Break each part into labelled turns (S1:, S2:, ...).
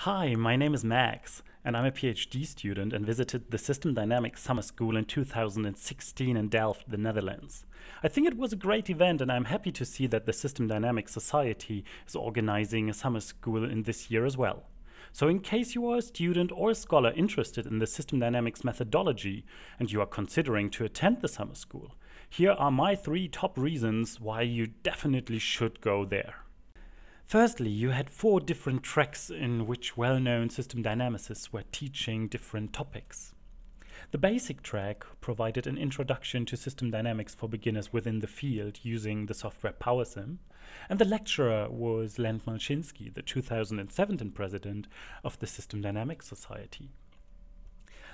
S1: Hi, my name is Max, and I'm a PhD student and visited the System Dynamics Summer School in 2016 in Delft, the Netherlands. I think it was a great event, and I'm happy to see that the System Dynamics Society is organizing a summer school in this year as well. So, in case you are a student or a scholar interested in the System Dynamics methodology and you are considering to attend the summer school, here are my three top reasons why you definitely should go there. Firstly, you had four different tracks in which well known system dynamicists were teaching different topics. The basic track provided an introduction to system dynamics for beginners within the field using the software PowerSim, and the lecturer was Len Malczynski, the 2017 president of the System Dynamics Society.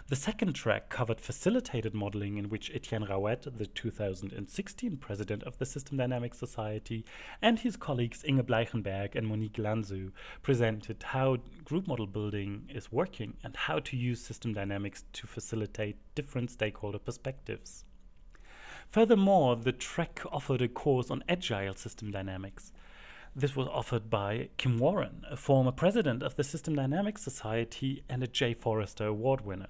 S1: The second track covered facilitated modeling, in which Etienne Rouwette, the 2016 president of the System Dynamics Society, and his colleagues Inge Bleijenbergh and Monique Lansu presented how group model building is working and how to use system dynamics to facilitate different stakeholder perspectives. Furthermore, the track offered a course on agile system dynamics. This was offered by Kim Warren, a former president of the System Dynamics Society and a J. Forrester Award winner.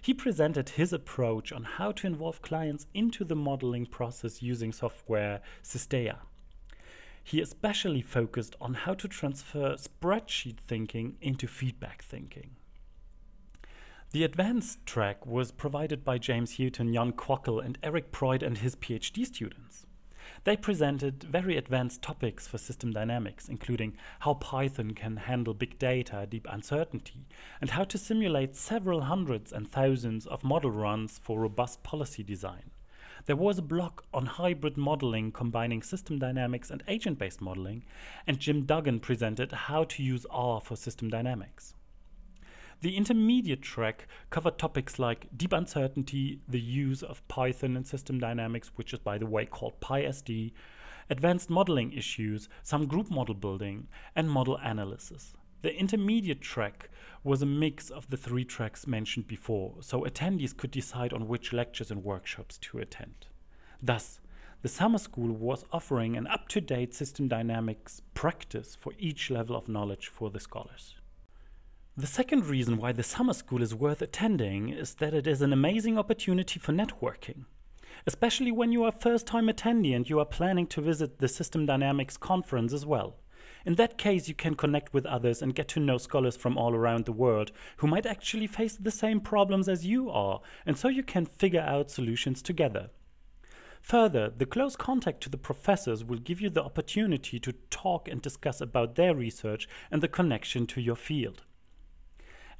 S1: He presented his approach on how to involve clients into the modeling process using software Sysdea. He especially focused on how to transfer spreadsheet thinking into feedback thinking. The advanced track was provided by James Houghton, Jan Kwakkel, and Eric Pruyt and his PhD students. They presented very advanced topics for system dynamics, including how Python can handle big data, deep uncertainty, and how to simulate several hundreds and thousands of model runs for robust policy design. There was a block on hybrid modeling combining system dynamics and agent based modeling, and Jim Duggan presented how to use R for system dynamics. The intermediate track covered topics like deep uncertainty, the use of Python and system dynamics, which is, by the way, called PySD, advanced modeling issues, some group model building, and model analysis. The intermediate track was a mix of the three tracks mentioned before, so attendees could decide on which lectures and workshops to attend. Thus, the summer school was offering an up to date system dynamics practice for each level of knowledge for the scholars. The second reason why the summer school is worth attending is that it is an amazing opportunity for networking. Especially when you are a first time attendee and you are planning to visit the System Dynamics conference as well. In that case, you can connect with others and get to know scholars from all around the world who might actually face the same problems as you are, and so you can figure out solutions together. Further, the close contact to the professors will give you the opportunity to talk and discuss about their research and the connection to your field.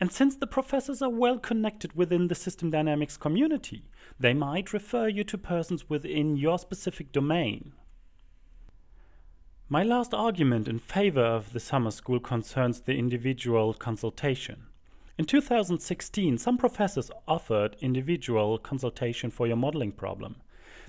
S1: And since the professors are well connected within the system dynamics community, they might refer you to persons within your specific domain. My last argument in favor of the summer school concerns the individual consultation. In 2016, some professors offered individual consultation for your modeling problem.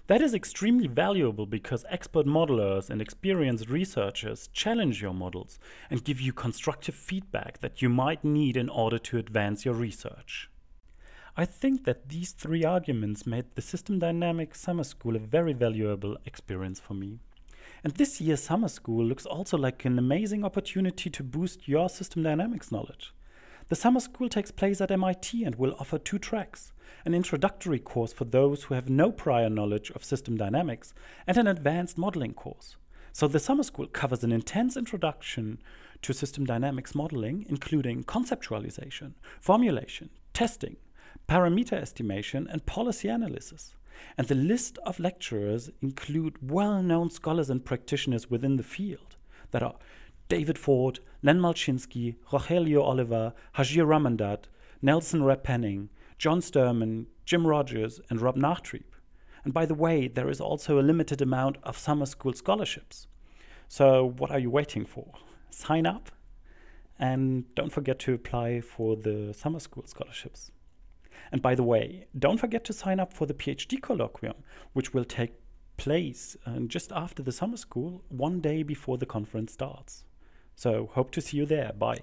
S1: That is extremely valuable because expert modelers and experienced researchers challenge your models and give you constructive feedback that you might need in order to advance your research. I think that these three arguments made the System Dynamics Summer School a very valuable experience for me. And this year's summer school looks also like an amazing opportunity to boost your system dynamics knowledge. The summer school takes place at MIT and will offer two tracks an introductory course for those who have no prior knowledge of system dynamics, and an advanced modeling course. So the summer school covers an intense introduction to system dynamics modeling, including conceptualization, formulation, testing, parameter estimation, and policy analysis. And the list of lecturers include well-known scholars and practitioners within the field that are David Ford, Len Malczynski, Rogelio Oliva, Hazhir Rahmandad, Nelson Repenning, John Sterman, Jim Rogers, and Rob Nachtrieb. And by the way, there is also a limited amount of summer school scholarships. So what are you waiting for? Sign up and don't forget to apply for the summer school scholarships. And by the way, don't forget to sign up for the PhD colloquium, which will take place uh, just after the summer school, one day before the conference starts. So hope to see you there. Bye.